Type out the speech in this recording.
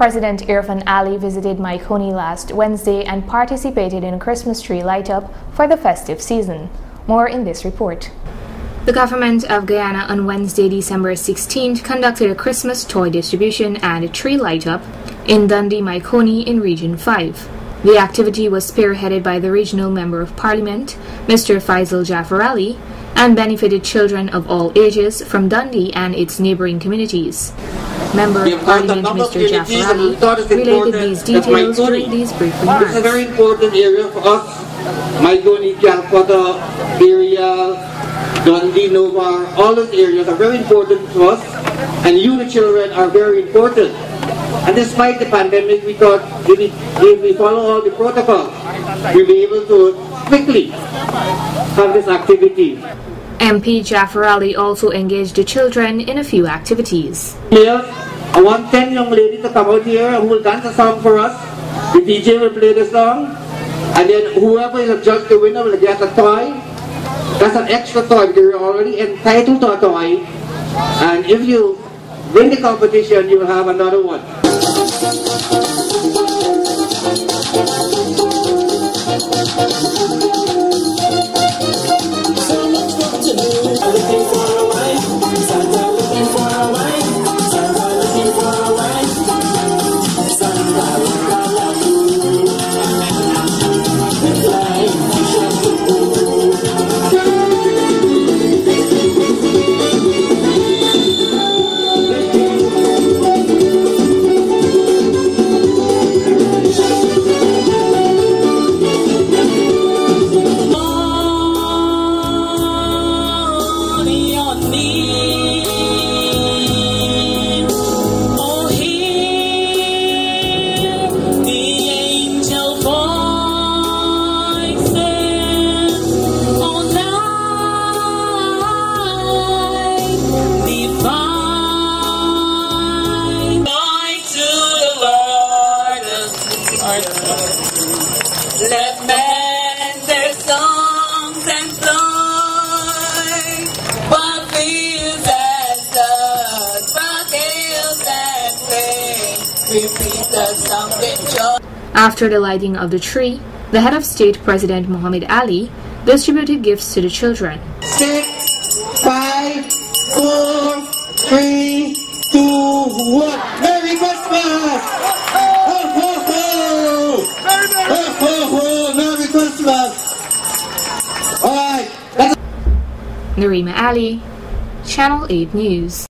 President Irfaan Ali visited Mahaicony last Wednesday and participated in a Christmas tree light-up for the festive season. More in this report. The government of Guyana on Wednesday, December 16th conducted a Christmas toy distribution and a tree light-up in Dundee Mahaicony in Region 5. The activity was spearheaded by the Regional Member of Parliament, Mr. Faizal Jaffarally, and benefited children of all ages from Dundee and its neighbouring communities. Member of Parliament Mr. Ali related these details during these brief remarks. It's a very important area for us. Mahaicony, Calcutta, Area, Dundee, Novar, all those areas are very important to us. And you, the children, are very important. And despite the pandemic, we thought if we, if we follow all the protocols, we'll be able to quickly have this activity. MP Jaffarally also engaged the children in a few activities. Yes, I want 10 young ladies to come out here who will dance a song for us. The DJ will play the song. And then whoever is a judge the winner will get a toy. That's an extra toy because you're already entitled to a toy. And if you win the competition, you will have another one. Let men their songs employ, but fields and floods, rock hills and repeat the song with joy. After the lighting of the tree, the head of state, President Muhammad Ali, distributed gifts to the children. Six, five, four, three, two, one. Merry Christmas! All right. Narima Ali, Channel 8 News.